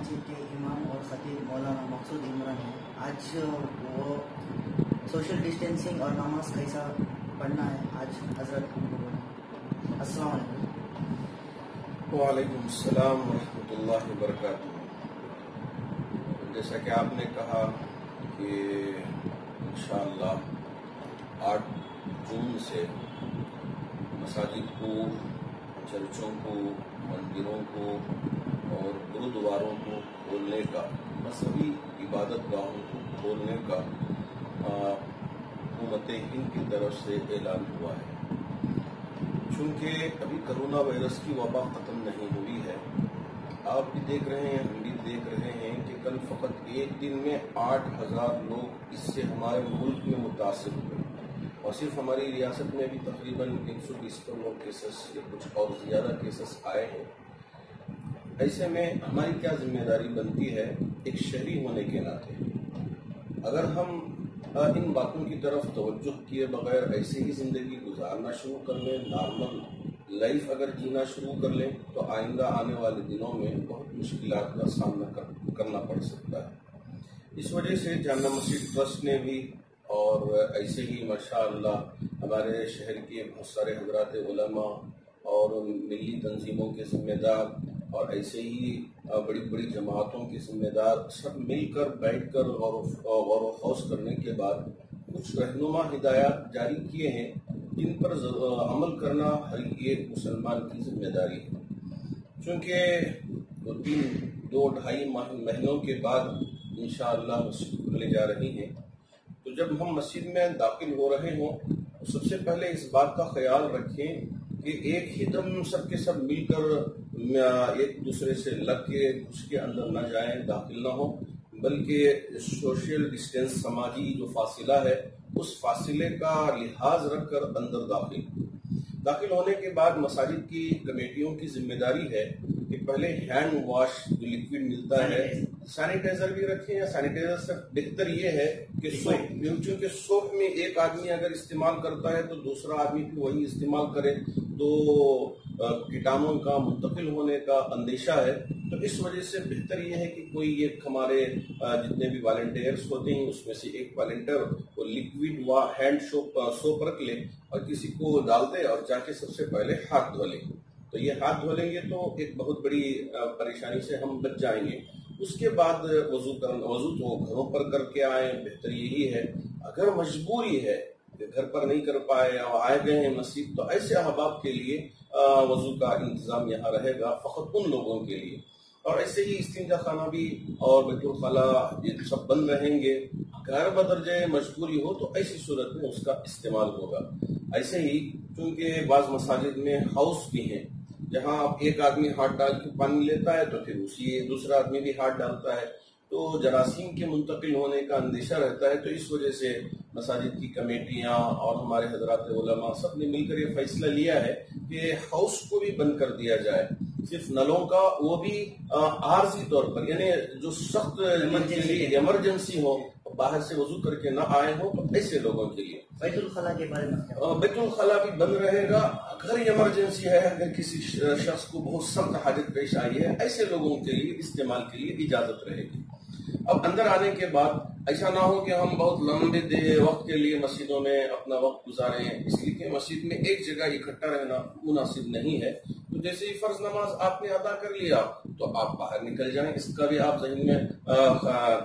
मस्जिद के इमाम और खतीब मौलाना मकसूद इमरान हैं। आज, वो सोशल डिस्टेंसिंग और नमाज़ कैसा पढ़ना है, आज हज़रत अस्सलाम वालेकुम। सलाम वरहमतुल्लाहि जैसा कि आपने कहा कि इंशाअल्लाह आठ जून से मसाजिद को, चर्चों को, मंदिरों को और गुरुद्वारों को खोलने का मजहबी इबादत गाहों को खोलने का हुकूमत हिंद की तरफ़ से ऐलान हुआ है। चूँकि अभी कोरोना वायरस की वबा ख़त्म नहीं हुई है, आप भी देख रहे हैं, हम भी देख रहे हैं कि कल फकत एक दिन में आठ हज़ार लोग इससे हमारे मुल्क में मुतासर हुए और सिर्फ़ हमारी रियासत में भी तकरीबन एक सौ बीस करोड़ केसेस या कुछ और ज़्यादा केसेस आए हैं। ऐसे में हमारी क्या ज़िम्मेदारी बनती है? एक शहरी होने के नाते। अगर हम इन बातों की तरफ़ तवज्जो किए बगैर ऐसे ही ज़िंदगी गुजारना शुरू कर लें नॉर्मल लाइफ अगर जीना शुरू कर लें तो आइंदा आने वाले दिनों में बहुत मुश्किल का सामना कर, करना पड़ सकता है। इस वजह से जाना मस्जिद ट्रस्ट ने भी और ऐसे ही माशा हमारे शहर के बहुत सारे हज़रत और मिली तंजीमों के जिम्मेदार और ऐसे ही बड़ी बड़ी जमातों के जिम्मेदार सब मिलकर बैठकर कर गौर हौस करने के बाद कुछ रहनुमा हिदायत जारी किए हैं जिन पर अमल करना हर एक मुसलमान की ज़िम्मेदारी है। दो तीन, दो, ढाई महीनों के बाद इन मस्जिद खुलने जा रही हैं तो जब हम मस्जिद में दाखिल हो रहे हों तो सबसे पहले इस बात का ख्याल रखें कि एक ही दम सबके सब मिलकर एक दूसरे से लग के उसके अंदर न जाए, दाखिल न हो, बल्कि सोशल डिस्टेंस समाजी जो फासिला है, उस फासिले का लिहाज रखकर अंदर दाखिल दाखिल होने के बाद मसाजिद की कमेटियों की ज़िम्मेदारी है कि पहले हैंड वॉश जो लिक्विड मिलता है सैनिटाइजर भी रखें या सैनिटाइजर से बेहतर ये है कि सोप क्योंकि सोप में एक आदमी अगर इस्तेमाल करता है तो दूसरा आदमी भी वही इस्तेमाल करे। तो कीटाणुओं का मुंतकिल होने का अंदेशा है तो इस वजह से बेहतर ये है कि कोई एक हमारे जितने भी वॉल्टियर्स होते हैं, उसमें से एक वॉल्टियर वो लिक्विड व हैंड सोप सोप रख ले और किसी को डाल दे और जाके सबसे पहले हाथ धो ले। तो ये हाथ धो लेंगे तो एक बहुत बड़ी परेशानी से हम बच जाएँगे। उसके बाद वज़ू कर, वज़ू तो घरों पर करके आए, बेहतर यही है। अगर मजबूरी है घर पर नहीं कर पाए या आए गए हैं मस्जिद तो ऐसे अहबाब के लिए वज़ू का इंतज़ाम यहाँ रहेगा फकत उन लोगों के लिए। और ऐसे ही इस्तिंजा खाना भी और बैतुल खला ये सब बंद रहेंगे। घर बदरजे मजबूरी हो तो ऐसी सूरत में उसका इस्तेमाल होगा। ऐसे ही क्योंकि बाज मसाजिद में हाउस भी हैं, जहाँ आप एक आदमी हाथ डाल के पानी लेता है तो फिर उसी दूसरा आदमी भी हाथ डालता है तो जरासीम के मुंतकिल होने का अंदेशा रहता है तो इस वजह से मसाजिद की कमेटियाँ और हमारे हज़रत उलमा सबने मिलकर ये फैसला लिया है कि हाउस को भी बंद कर दिया जाए। सिर्फ़ नलों का वो भी आर्जी तौर पर यानी जो सख्त इमरजेंसी हो। बाहर से वज़ू करके ना आए हो तो ऐसे लोगों के लिए। बैतुल खला के बारे में बैतुल खला भी बंद रहेगा अगर इमरजेंसी है अगर किसी शख्स को बहुत सख्त हाजत पेश आई है ऐसे लोगों के लिए इस्तेमाल के लिए इजाज़त रहेगी। अब अंदर आने के बाद ऐसा ना हो कि हम बहुत लंबे देर वक्त के लिए मस्जिदों में अपना वक्त गुजारें। इसलिए कि मस्जिद में एक जगह इकट्ठा रहना मुनासिब नहीं है। तो जैसे ही फ़र्ज़ नमाज़ आपने अदा कर लिया तो आप बाहर निकल जाएँ। इसका भी आप जहन में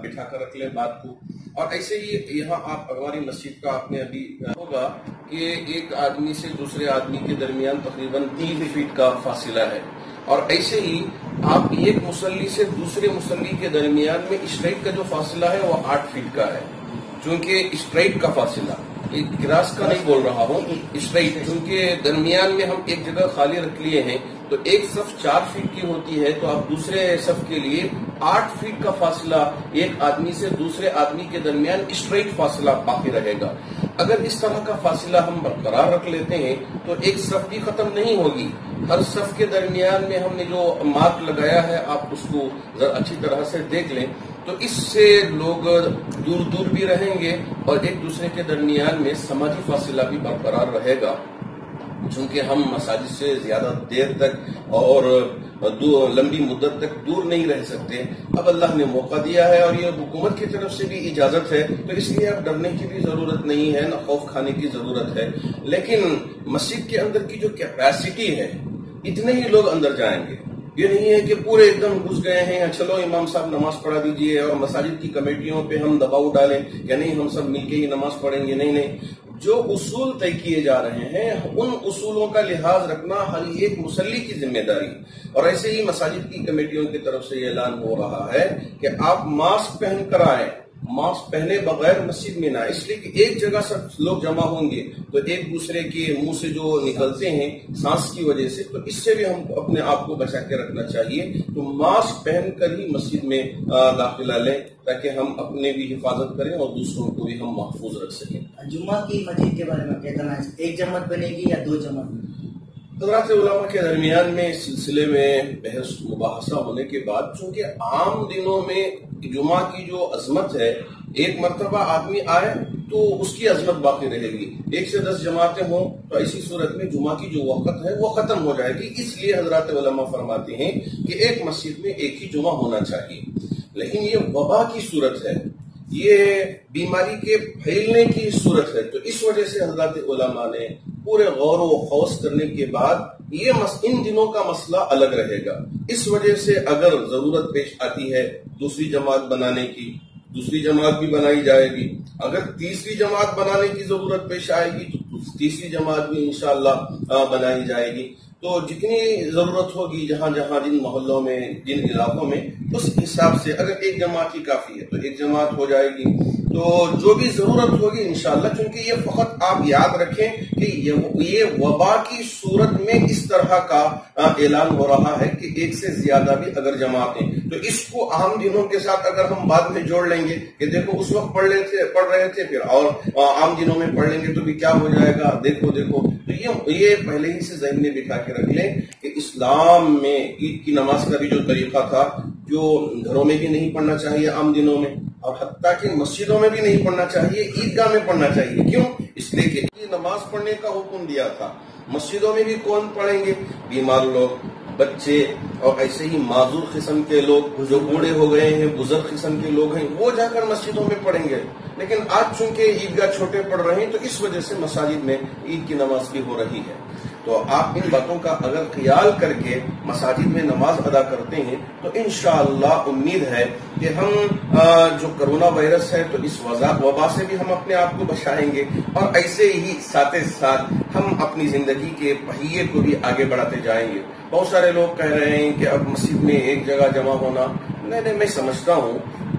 बिठा कर रख लें बात को। और ऐसे ही यहाँ आप हमारी मस्जिद का आपने अभी होगा कि एक आदमी से दूसरे आदमी के दरमियान तकरीबन तीन फीट का फासिला है। और ऐसे ही आप एक मुसल्ली से दूसरे मुसल्ली के दरमियान में स्ट्राइक का जो फासला है, वो आठ फीट का है। क्योंकि स्ट्राइक का फासला ग्रास का नहीं बोल रहा हूँ स्ट्राइक क्योंकि दरमियान में हम एक जगह खाली रख लिए हैं तो एक सफ चार फीट की होती है तो आप दूसरे सफ के लिए आठ फीट का फासला, एक आदमी से दूसरे आदमी के दरमियान स्ट्रेट फासला बाकी रहेगा। अगर इस तरह का फासला हम बरकरार रख लेते हैं तो एक सफ भी खत्म नहीं होगी। हर सफ के दरमियान में हमने जो मार्क लगाया है, आप उसको जरा अच्छी तरह से देख लें। तो इससे लोग दूर दूर भी रहेंगे और एक दूसरे के दरमियान में समाजी फासला भी बरकरार रहेगा। चूँकि हम मसाजिद से ज़्यादा देर तक और लंबी मुद्दत तक दूर नहीं रह सकते। अब अल्लाह ने मौका दिया है और ये हुकूमत की तरफ़ से भी इजाज़त है तो इसलिए अब डरने की भी ज़रूरत नहीं है, न खौफ खाने की ज़रूरत है। लेकिन मस्जिद के अंदर की जो कैपेसिटी है, इतने ही लोग अंदर जाएँगे। ये नहीं है कि पूरे एकदम घुस गए हैं, या चलो इमाम साहब नमाज़ पढ़ा दीजिए और मसाजिद की कमेटियों पे हम दबाव डालें, या नहीं हम सब मिलके ही नमाज़ पढ़ेंगे। नहीं नहीं। जो उसूल तय किए जा रहे हैं, उन उसूलों का लिहाज रखना हर एक मुसली की ज़िम्मेदारी और ऐसे ही मसाजिद की कमेटियों की तरफ़ से ऐलान हो रहा है कि आप मास्क पहनकर आए मास्क पहने बगैर मस्जिद में ना, इसलिए कि एक जगह सब लोग जमा होंगे तो एक दूसरे के मुँह से जो निकलते हैं, सांस की वजह से तो इससे भी हम अपने आप को बचा के रखना चाहिए। तो मास्क पहनकर ही मस्जिद में दाखिला लें, ताकि हम अपने भी हिफाजत करें और दूसरों को भी हम महफूज रख सकें। जुम्मा की मस्जिद के बारे में क्या कहना है, एक जमात बनेगी या दो जमात? हजरात उलमा के दरमियान में इस सिलसिले में बहस मुबासा होने के बाद चूँकि आम दिनों में जुमा की जो अजमत है, एक मरतबा आदमी आए तो उसकी अजमत बाकी रहेगी। एक से दस जमातें हों तो ऐसी सूरत में जुमा की जो वक़्त है, वो खत्म हो जाएगी। इसलिए हज़रत उलमा फरमाते हैं कि एक मस्जिद में एक ही जुमा होना चाहिए। लेकिन ये वबा की सूरत है। ये बीमारी के फैलने की सूरत है। तो इस वजह से हज़रत ने पूरे गौर व खौस करने के बाद ये मस, इन दिनों का मसला अलग रहेगा। इस वजह से अगर ज़रूरत पेश आती है दूसरी जमात बनाने की दूसरी जमात भी बनाई जाएगी। अगर तीसरी जमात बनाने की ज़रूरत पेश आएगी तो तीसरी जमात भी इंशाला बनाई जाएगी। तो जितनी ज़रूरत होगी जहाँ जहाँ जिन मोहल्लों में जिन इलाकों में उस हिसाब से अगर एक जमात ही काफ़ी है तो एक जमात हो जाएगी। तो जो भी ज़रूरत होगी, इंशाल्लाह क्योंकि ये फकत आप याद रखें कि ये ये वबा की सूरत में इस तरह का ऐलान हो रहा है कि एक से ज़्यादा भी अगर जमातें। तो इसको आम दिनों के साथ अगर हम बाद में जोड़ लेंगे कि देखो, उस वक्त पढ़ रहे थे, पढ़ रहे थे, फिर और आम दिनों में पढ़ लेंगे तो भी क्या हो जाएगा? देखो देखो। तो ये ये पहले ही से जहन में बिठा के रख लें कि इस्लाम में ईद की नमाज़ का भी जो तरीका था जो घरों में भी नहीं पढ़ना चाहिए आम दिनों में, और हत्या की मस्जिदों में भी नहीं पढ़ना चाहिए, ईदगाह में पढ़ना चाहिए। क्यों? इसलिए कि नमाज़ पढ़ने का हुक्म दिया था। मस्जिदों में भी कौन पढ़ेंगे? बीमार लोग, बच्चे, और ऐसे ही माजूर किस्म के लोग जो बूढ़े हो गए हैं, बुज़ुर्ग किस्म के लोग हैं, वो जाकर मस्जिदों में पढ़ेंगे। लेकिन आज चूँकि ईदगाह छोटे पड़ रहे हैं तो इस वजह से मसाजिद में ईद की नमाज़ भी हो रही है। तो आप इन बातों का अगर ख्याल करके मसाजिद में नमाज़ अदा करते हैं तो इन उम्मीद है कि हम जो कोरोना वायरस है तो इस वजह वबा से भी हम अपने आप को बचाएँगे और ऐसे ही साथ साथ हम अपनी ज़िंदगी के पहिए को भी आगे बढ़ाते जाएँगे। बहुत सारे लोग कह रहे हैं कि अब मस्जिद में एक जगह जमा होना। नहीं नहीं, मैं समझता हूँ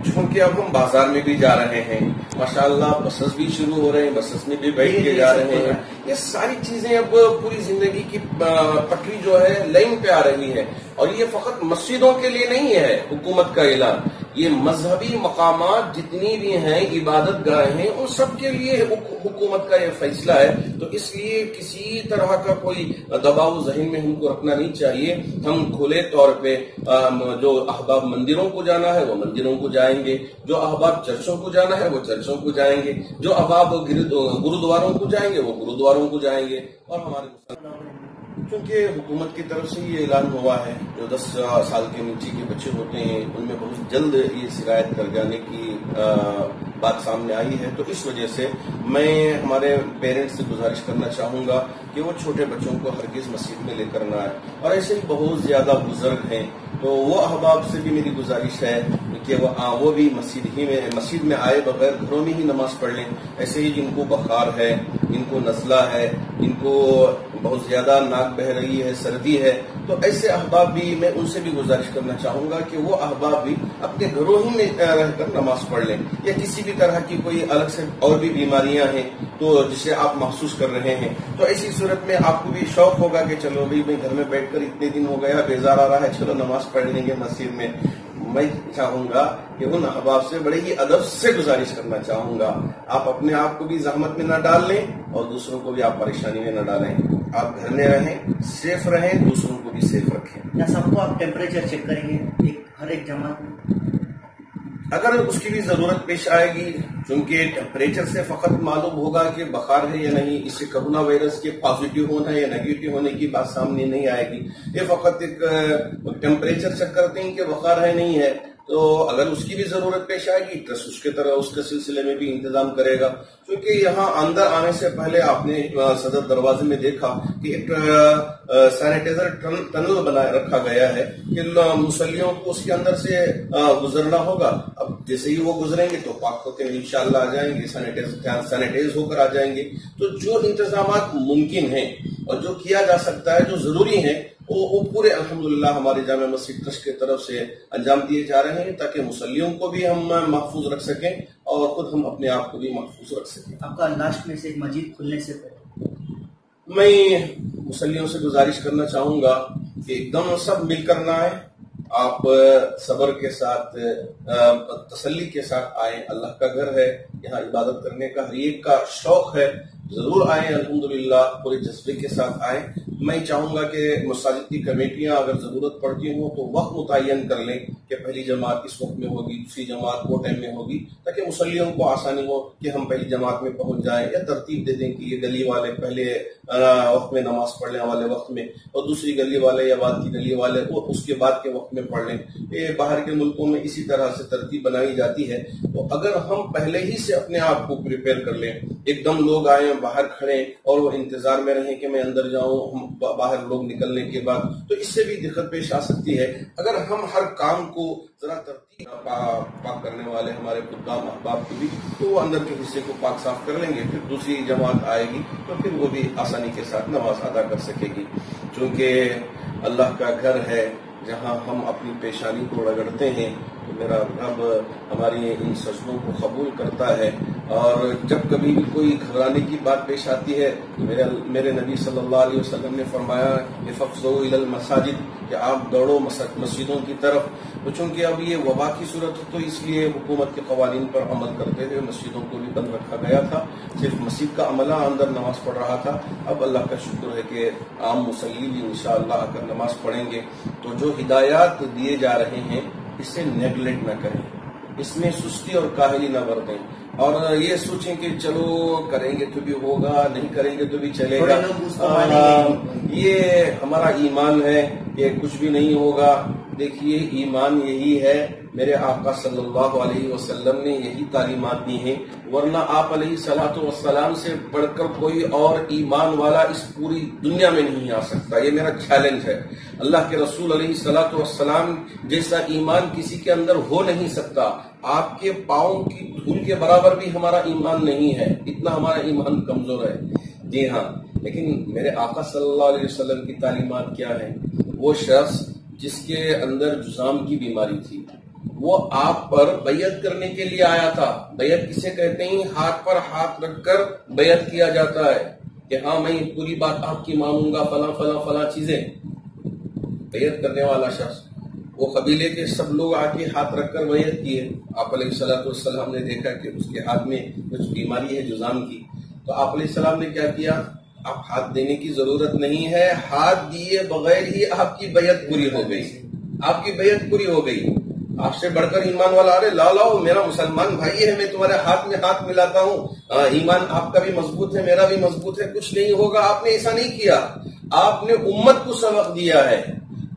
क्योंकि अब हम बाज़ार में भी जा रहे हैं। माशाला बसेस भी शुरू हो रहे हैं, बसेस में भी बैठ के जा रहे हैं। ये सारी चीज़ें अब पूरी ज़िंदगी की पटरी जो है, लाइन पे आ रही है। और ये फकत मस्जिदों के लिए नहीं है, हुकूमत का ऐलान। ये मजहबी मकाम जितनी भी हैं, इबादत गाह हैं, उन सब के लिए हुकूमत का ये फैसला है। तो इसलिए किसी तरह का कोई दबाव जहन में हमको रखना नहीं चाहिए। हम खुले तौर पे जो अहबाब मंदिरों को जाना है, वो मंदिरों को जाएँगे। जो अहबाब चर्चों को जाना है, वो चर्चों को जाएँगे। जो अहबाब गुरुद्वारों को जाएँगे, वो गुरुद्वारों को जाएँगे। और हमारे क्योंकि हुकूमत की तरफ़ से ये ऐलान हुआ है जो दस साल के नीचे के बच्चे होते हैं उनमें बहुत जल्द ये शिकायत कर जाने की आ, बात सामने आई है। तो इस वजह से मैं हमारे पेरेंट्स से गुजारिश करना चाहूँगा कि वो छोटे बच्चों को हरगिज मस्जिद में लेकर ना आए। और ऐसे ही बहुत ज़्यादा बुज़ुर्ग हैं तो वो अहबाब से भी मेरी गुजारिश है कि वो आ, वो भी मस्जिद ही में मस्जिद में आए बगैर घरों में ही नमाज़ पढ़ लें। ऐसे ही जिनको बुखार है इनको नजला है इनको बहुत ज़्यादा नाक बह रही है, सर्दी है तो ऐसे अहबाब भी मैं उनसे भी गुजारिश करना चाहूँगा कि वो अहबाब भी अपने घरों ही में रहकर नमाज़ पढ़ लें या किसी भी तरह की कोई अलग से और भी बीमारियाँ हैं तो जिसे आप महसूस कर रहे हैं। तो ऐसी सूरत में आपको भी शौक होगा कि चलो भाई, मैं घर में बैठकर इतने दिन हो गया, बेजार आ रहा है, चलो नमाज़ पढ़ लेंगे मस्जिद में। मैं चाहूँगा कि उन अहबाब से बड़े ही अदब से गुजारिश करना चाहूँगा। आप अपने आप को भी जहमत में न डाल लें और दूसरों को भी आप परेशानी में न डालें। आप घर में रहें सेफ़ रहें दूसरों को भी सेफ़ रखें। या सबको आप टेम्परेचर चेक करेंगे एक हर एक जमात में अगर उसकी भी ज़रूरत पेश आएगी क्योंकि टेम्परेचर से फकत मालूम होगा कि बुखार है या नहीं इससे कोरोना वायरस के पॉजिटिव होना या नेगेटिव होने की बात सामने नहीं आएगी। ये फकत एक टेम्परेचर चेक करते हैं कि बुखार है नहीं है। तो अगर उसकी भी ज़रूरत पेश आएगी, ट्रस्ट उसके तरह, उसके सिलसिले में भी इंतज़ाम करेगा। क्योंकि यहाँ अंदर आने से पहले आपने सदर दरवाजे में देखा कि एक सैनिटाइजर टनल बना रखा गया है कि मुसलियों को उसके अंदर से गुजरना होगा। अब जैसे ही वो गुजरेंगे तो पाक होते इंशाला आ जाएँगे, सैनिटाइज होकर आ जाएँगे। तो जो इंतज़ाम मुमकिन है और जो किया जा सकता है, जो ज़रूरी है वो वो पूरे अल्हम्दुलिल्लाह हमारे जाम मस्जिद ट्रस्ट की तरफ़ से अंजाम दिए जा रहे हैं ताकि मुसलियों को भी हम महफूज रख सकें और खुद हम अपने आप को भी महफूज रख सकें। आपका लास्ट में से मस्जिद खुलने से पहले। मैं मुसलियों से गुजारिश करना चाहूँगा कि एकदम सब मिलकर ना आए। आप सबर के साथ तसल्ली के साथ आए। अल्लाह का घर है यहाँ इबादत करने का हर एक का शौक है। ज़रूर आए अल्हम्दुलिल्लाह पूरे जज्बे के साथ आए। मैं चाहूँगा कि मसाजिद की कमेटियाँ अगर ज़रूरत पड़ती हो तो वक्त मुतन कर लें कि पहली जमात इस वक्त में होगी, दूसरी जमात वो टाइम में होगी, ताकि मुसलियों को आसानी हो कि हम पहली जमात में पहुँच जाएँ या तरतीब दे दें कि ये गली वाले पहले वक्त में नमाज़ पढ़ने वाले वक्त में और दूसरी गली वाले या बाद की गली वाले वो उसके बाद के वक्त में पढ़ लें। ये बाहर के मुल्कों में इसी तरह से तरतीब बनाई जाती है। तो अगर हम पहले ही से अपने आप को प्रिपेयर कर लें एकदम लोग आए बाहर खड़े और वो इंतज़ार में रहें कि मैं अंदर जाऊँ बाहर लोग निकलने के बाद। तो इससे भी दिक्कत पेश आ सकती है। अगर हम हर काम को जरा तरतीब पा, पाक करने वाले हमारे खुदाम अहबाब को भी तो वो अंदर के हिस्से को पाक साफ़ कर लेंगे फिर दूसरी जमात आएगी तो फिर वो भी आसानी के साथ नमाज़ अदा कर सकेगी। चूँकि अल्लाह का घर है जहाँ हम अपनी पेशानी को रगड़ते हैं तो मेरा रब हमारी इन सजदों को कबूल करता है। और जब कभी भी कोई घबराने की बात पेश आती है तो मेरे मेरे नबी सल्लल्लाहु अलैहि वसल्लम ने फरमाया कि फ़फ़ो मसाजिद, कि आप दौड़ो मस्जिदों की तरफ़। तो चूँकि अब ये वबा की सूरत तो इसलिए हुकूमत के कवानीन पर अमल करते हुए मस्जिदों को भी बंद रखा गया था। सिर्फ़ मस्जिद का अमला अंदर नमाज़ पढ़ रहा था। अब अल्लाह का शुक्र है कि आम मुसली भी इन आकर नमाज़ पढ़ेंगे तो जो हिदायत दिए जा रहे हैं इसे नेग्लेक्ट ना करें। इसमें सुस्ती और काहली ना बरतें। और ये सोचें कि चलो करेंगे तो भी होगा नहीं करेंगे तो भी चलेगा। आ, ये हमारा ईमान है कि कुछ भी नहीं होगा। देखिए ईमान यही है मेरे आका सल्लल्लाहु अलैहि वसल्लम ने यही तालीमात दी है, वरना आप सलाम से बढ़कर कोई और ईमान वाला इस पूरी दुनिया में नहीं आ सकता। ये मेरा चैलेंज है। अल्लाह के रसूल सलाम जैसा ईमान किसी के अंदर हो नहीं सकता, आपके पाओ की धूल के बराबर भी हमारा ईमान नहीं है। इतना हमारा ईमान कमज़ोर है। जी हाँ लेकिन मेरे आका सल्लल्लाहु अलैहि वसल्लम की तालीमात क्या है? वो शख्स जिसके अंदर जुजाम की बीमारी थी। वो आप पर बैत करने के लिए आया था। बैत किसे कहते हैं? हाथ पर हाथ रखकर बैत किया जाता है कि हाँ मैं पूरी बात आपकी मानूँगा, फला फला फला चीज़ें। बैत करने वाला शख्स। वो कबीले के सब लोग आके हाथ रखकर बैत किए। आप सलाम ने देखा कि उसके हाथ में कुछ बीमारी है, जुजाम की। तो आप सलाम ने क्या किया? आप हाथ देने की ज़रूरत नहीं है। हाथ दिए बगैर ही आपकी बैत पूरी हो गई। आपकी बैत पूरी हो गई। आपसे बढ़कर ईमान वाला, अरे ला लाओ, मेरा मुसलमान भाई है, मैं तुम्हारे हाथ में हाथ मिलाता हूँ। ईमान आपका भी मज़बूत है, मेरा भी मज़बूत है, कुछ नहीं होगा, आपने ऐसा नहीं किया। आपने उम्मत को सबक दिया है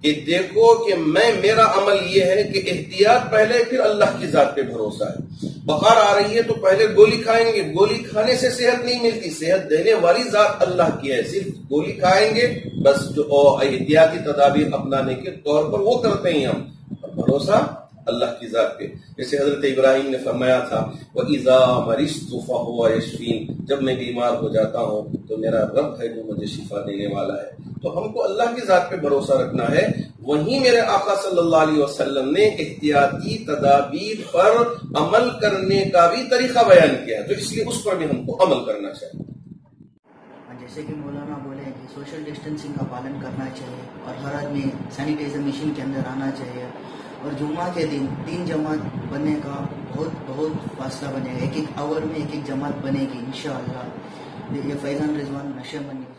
कि देखो कि मैं, मेरा अमल ये है कि एहतियात पहले फिर अल्लाह की जात पे भरोसा है। बुखार आ रही है तो पहले गोली खाएँगे। गोली खाने से सेहत नहीं मिलती। सेहत देने वाली जात अल्लाह की है। सिर्फ़ गोली खाएँगे, बस जो एहतियाती तदाबीर अपनाने के तौर पर वो करते हैं हम। भरोसा अल्लाह की जात पे। जैसे हज़रत इब्राहिम ने फरमाया था वह इज़ा मरिश तूफा हुआ यशफीन जब मैं बीमार हो जाता हूँ तो मेरा रब है जो मुझे शिफा देने वाला है। तो हमको अल्लाह की जात पे भरोसा रखना है। वहीं मेरे आका सल्लल्लाहु अलैहि वसल्लम ने एहतियाती तदाबीर पर अमल करने का भी तरीका बयान किया तो इसलिए उस पर भी हमको अमल करना चाहिए। जैसे कि मौलाना बोले कि सोशल डिस्टेंसिंग का पालन करना चाहिए और हर आदमी सैनिटाइजर मशीन के अंदर आना चाहिए। और जुम्मा के दिन तीन जमात बनने का बहुत बहुत फासला बनेगा। एक एक आवर में एक एक जमात बनेगी इन ये फैजान रिजवान नशे बनी